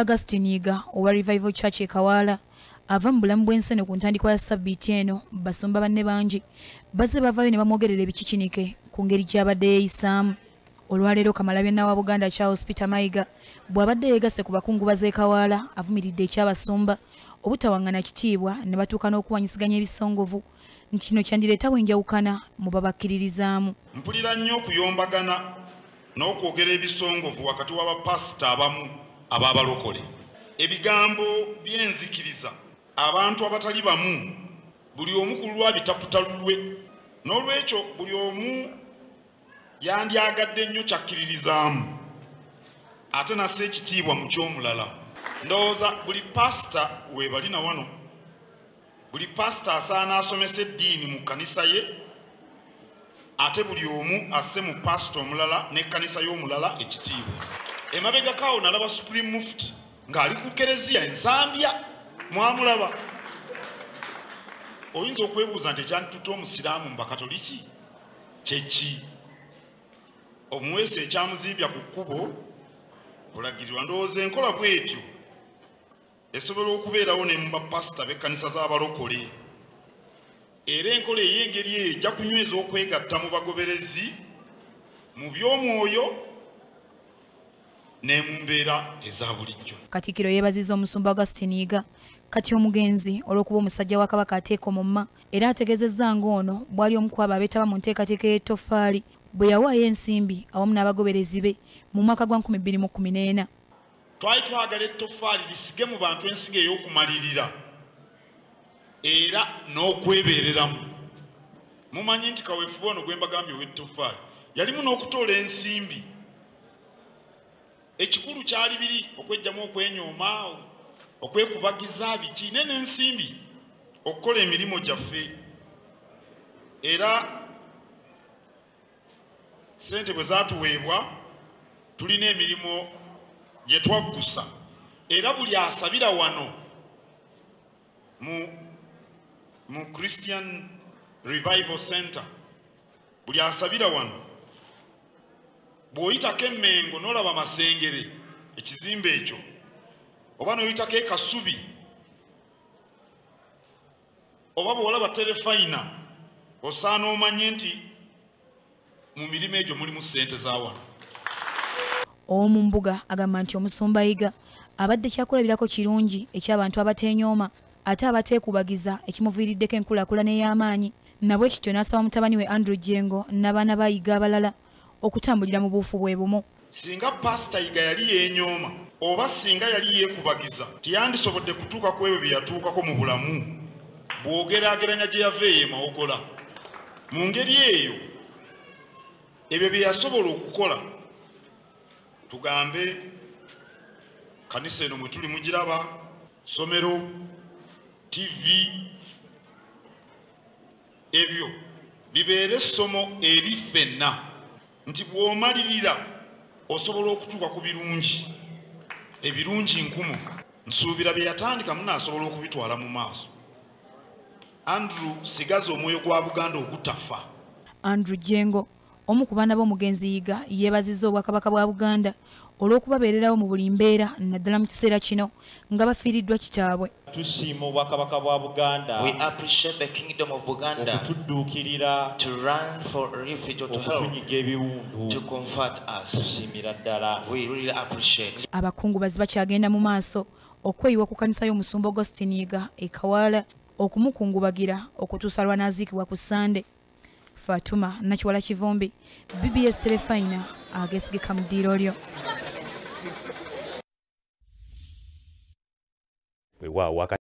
Augustine Yiga owa Revival Church e Kawaala ava mu bulamu bw'ensene ku ntandikwa ya sabbiiti eno basumba banne bangi. Bazze bavaayo ne bamwogerera ebikikinike ku ngeri gy'abadde yeeyisaamu. Olwaleero kamalabyonna wa buganda charles peter mayiga bw'abadde yeegasse ku bakungubazi e kawaala avumiridde ekyabasumba obutawaŋŋana kitiibwa ne batuuka n'okuwanyisiganya ebisongovu. Nti kino kyandireetawo enjawukana mu babakkiririzaamu. Mpulira nnyo okuyombagana n'okwogera ebisongovu wakati w'abapasita abamu ab'abalokole. Ebigambo by'enzikiriza abantu abatali bamu buli omu ku lwa bitaputa lulwe n'olwekyo buli omu yandyagadde nnyo kyakkiririzaamu ate nassa ekitiibwa mu ky'omulala. Ndowooza buli pasita weebali na wano buli pasita asaana asomesa eddiini mu kkanisa ye ate buli omu asse mu pasita omulala n'ekkanisa y'omulala ekitiibwa emabegakaawo nalaba supreme mufti ng'ali ku kereziya ensambya mwamulaba. Oyinza okwebuuza nti ekyantutta omusiraamu mu bakatoliki kyeki omuweesa ekyamuzimbya ku kkubo kulagirirwa ndowooza enkola bwetyo. Esobola okubeerawo ne mu bapasita b'ekkanisa z'abalokole. Era enkola ey'engeri eyo ejja kunyweza okwegatta mu bagoberezi mu by'omwoyo ne mu mbeera eza bulijjo. Katikkiro yeebazizza omusumba augustin yiga kati omugenzi olw'okuba omusajja wa kabaka ateeka omumma era ategeezezza ng'ono bw'ali omu ku abo abeetaba mu nteekateeka y'ettoffaali bwe yawaayo ensimbi awamu n'abagoberezi be mu mwaka gwa 2014 twali twagala ettoffaali lisige mu bantu ensigo ey'okumalirira era n'okwebeereramu. Mumanyi nti kaweefuba ono gwe mbagambye ow'ettoffaali yalimu n'okutoola ensimbi ekikulu kyali biri okwejjamu okwenyooma okwekubagiza biki ne n'ensimbi okukola emirimu gyaffe. Era sente bwe zaatuweebwa tulina emirimu gye twaggusa. Era buli asabira wano mu, mu christian revival center buli asabira wano bw'oyitako emmengo n'olaba masengere ekizimbe ekyo oba n'oyitako ekasubi oba bw'olaba terefayina osaana omanye nti mu mirimu egyo mulimu ssente za wano. Omu mbuga agamba nti omusumba yiga abadde kyakulabirako kirungi eky'abantu abateenyooma ate abateekubagiza ekimuviiriddeko enkulaakulana ey'amaanyi. Nabwe kityo n'asaba mutabani we andrew jengo n'abaana ba yiga abalala okutambulira mu buufu bwe bumu. Singa pasita yiga yali yenyooma oba singa yali yeekubagiza tiyandisobodde kutuuka ku ebyo bye yatuukako mu bulamu. Bw'ogeraageranya gye yava eyo emawogola mu ngeri eyo ebyo bye yasobola okukola tugambe kanisa eno mwe tuli mugiraba somero tivi ebyo bibeere essomo eri ffenna nti bw'omalirira osobola okutuuka ku birungi ebirungi nkumu nsuubira bye yatandika munaasobola okubitwala mu maaso. Andrew sigaza omwoyo gwa buganda ogutafa. Andrew jengo omu ku baana b'omugenzi yiga yeebazizza obwakabaka bwa buganda olw'okubabeererawo mu buli mbeera naddala mu kiseera kino nga bafiiriddwa kitaabwe tusiima obwakabaka bwa buganda. We appreciate the kingdom of Buganda okutudduukirira. to run for refuge or to help okutunyiga ebiwundu. to comfort us. tusiimira ddala. We really appreciate. abakungubazi bakyagenda mu maaso okweyiwa ku kkanisa y'omusumba augustin yiga e kawaala okumukungubagira okutuusa lwanaaziikibwa ku sande. Fatuma nakiwala kivumbi bbs terefayina ageesigika mu ddiiro lyo igual